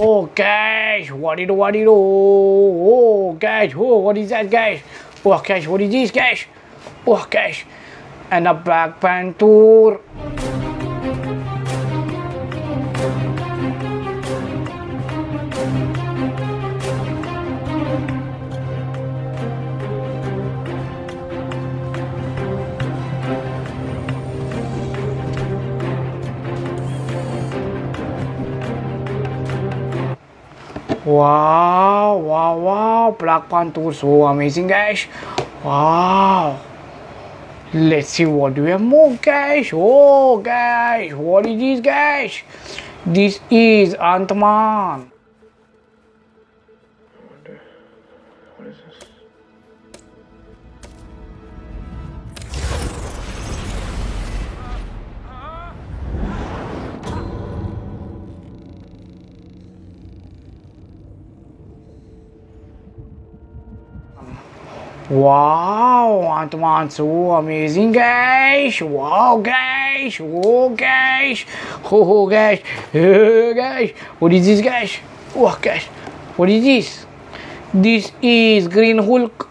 Oh, guys, what it, what it, oh, oh, guys, oh, what is that, guys? Oh, guys, what is this, guys? Oh, guys, and a Black Panther. Wow, wow, wow, Black Panther, so amazing, guys. Wow. Let's see what we have more, guys. Oh, guys, what is this, guys? This is Ant-Man. Wow, Ant-Man, so amazing, guys. Wow, guys. Oh, guys. Oh, guys. Oh, guys. What is this, guys? Oh, guys. What is this? This is Green Hulk.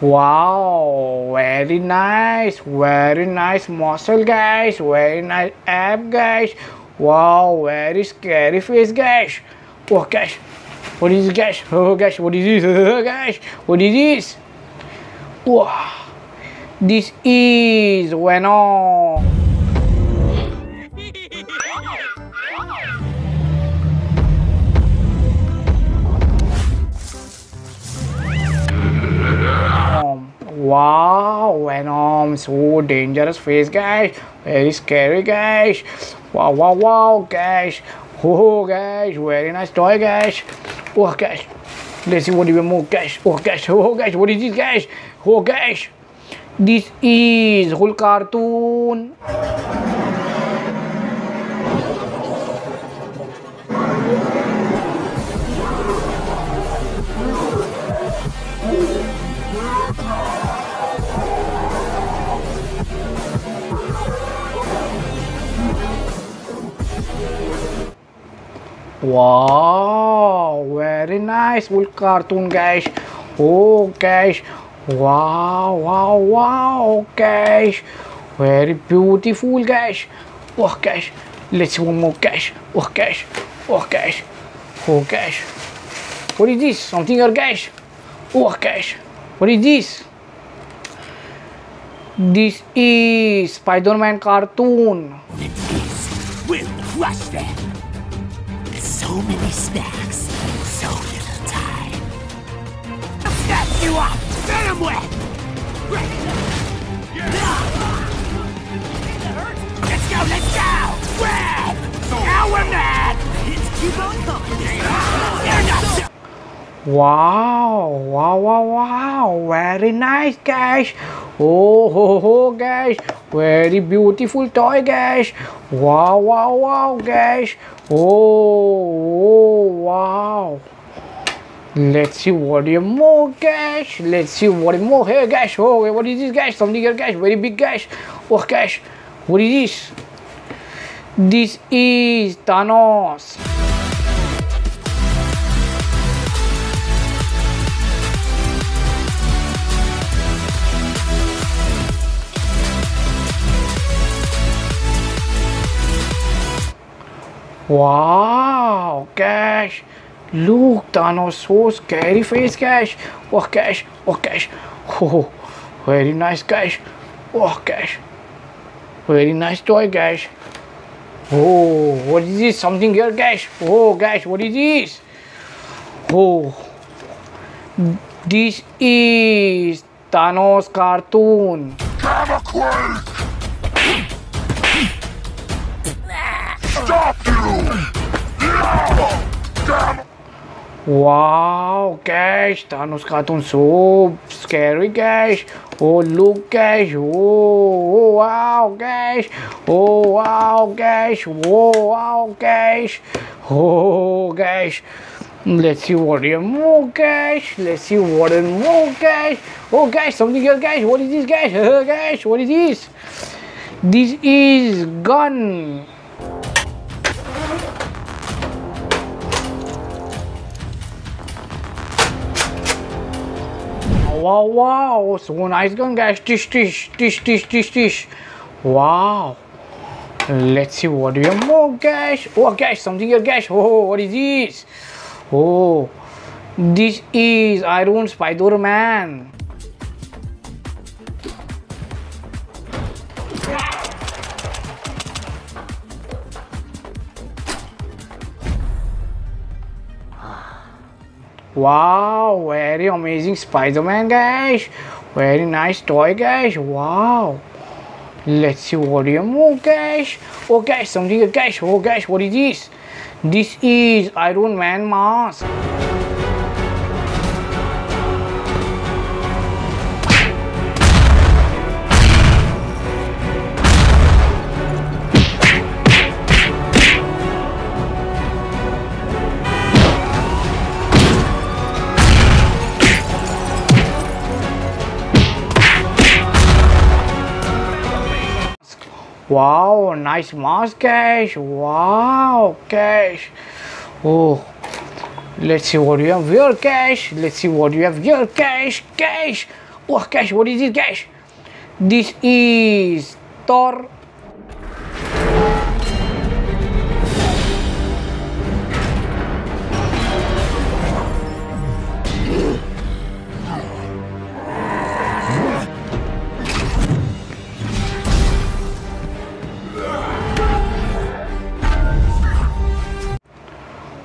Wow, very nice, very nice muscle, guys. Very nice ab, guys. Wow, very scary face, guys. Oh, guys, what is this, guys? Oh, guys, what is this, oh, guys? What is this? Wow, this is Venom. Wow, Venom, so dangerous face, guys. Very scary, guys. Wow, wow, wow, guys. Oh, guys, very nice toy, guys. Oh, guys. Let's see what even more, guys. Oh, guys. Oh, guys, what is this, guys? Oh, guys. This is Hulk cartoon. Wow, very nice full cartoon guys. Oh guys, wow, wow, wow guys. Very beautiful guys. Oh guys, let's see one more guys. Oh guys, oh guys, oh guys. What is this? Something here guys. Oh guys, what is this? This is Spider-Man cartoon. We'll crush them. So many snacks, so little time. I'll snatch you up, Venom Web! Let's go, let's go! Web! Now we're mad! Let's keep on going. Wow, wow, wow, wow, very nice guys. Oh, ho, ho, guys, very beautiful toy guys. Wow, wow, wow, guys. Oh, oh, wow. Let's see what more guys. Let's see what more here guys. Oh, what is this guys? Something here guys, very big guys. Oh, guys, what is this? This is Thanos. Wow, Cash. Look, Thanos, so scary face, Cash. Oh, Cash. Oh, Cash. Oh, very nice, Cash. Oh, Cash. Very nice toy, Cash. Oh, what is this? Something here, Cash. Oh, Cash, what is this? Oh, this is Thanos cartoon. Gamma Quake! Stop you! Wow, guys, Thanos cartoon so scary, guys. Oh, look, guys. Oh, oh, wow, guys. Oh, wow, guys. Oh, wow, guys. Oh, guys. Let's see what here more, guys. Let's see what and more, guys. Oh, guys, something here, guys. What is this? Uh, guys, what is this? This is gun. Wow wow. So nice gun guys. Tish tish tish tish tish tish. Wow. Let's see what we have more guys. Oh guys something here guys. Oh what is this? Oh this is iron spider-man wow very amazing spider-man guys. Very nice toy guys. Wow. Let's see what do you more guys. Oh guys something guys. Oh guys what is this? This is iron man mask Wow, nice mask, guys. Wow, Cash. Oh, let's see what you have here, Cash. Let's see what you have here, Cash. Cash. Oh, Cash, what is this, Cash? This is Thor.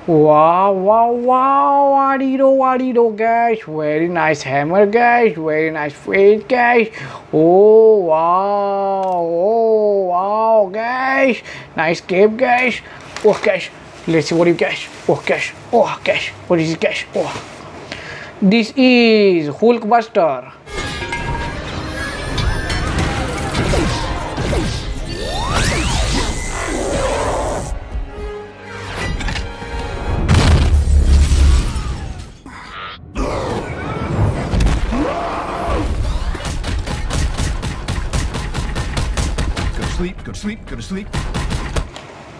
Wow, wow, wow, Adido, Adido, guys. Very nice hammer, guys. Very nice face, guys. Oh, wow. Oh, wow, guys. Nice cape, guys. Oh, guys. Let's see what you guys. Oh, guys. Oh, guys. What is this, guys? Oh. This is Hulkbuster. Sleep, go to sleep, go to sleep.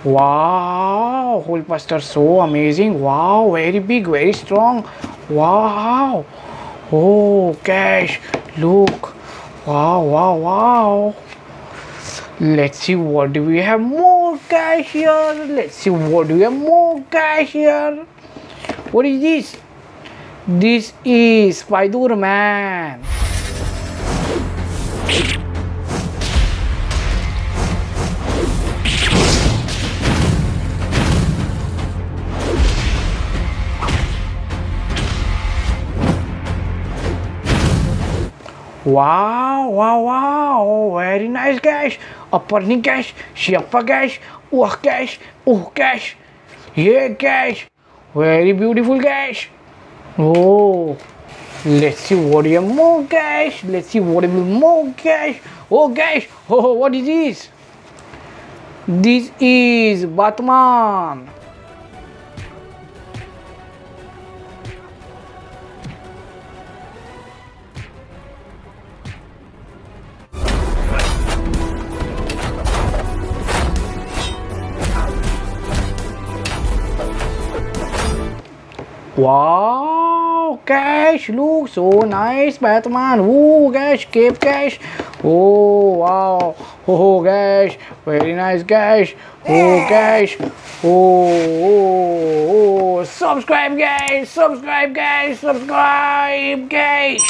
Wow, Hulkbuster so amazing. Wow, very big, very strong. Wow. Oh, gosh, look. Wow, wow, wow. Let's see what do we have more guys here. Let's see what do we have more guys here. What is this? This is Spider-Man. Wow, wow, wow, very nice guys. Upper knee guys, upper guys, oh guys, oh guys, yeah guys, very beautiful guys. Oh, let's see what you more guys. Let's see what more guys. Oh guys, oh what is this? This is Batman. Wow, guys, look so nice, Batman. Oh, guys, cape, guys. Oh, wow. Oh, guys, very nice, guys. Oh, guys. Oh, oh, oh. Subscribe, guys. Subscribe, guys. Subscribe, guys.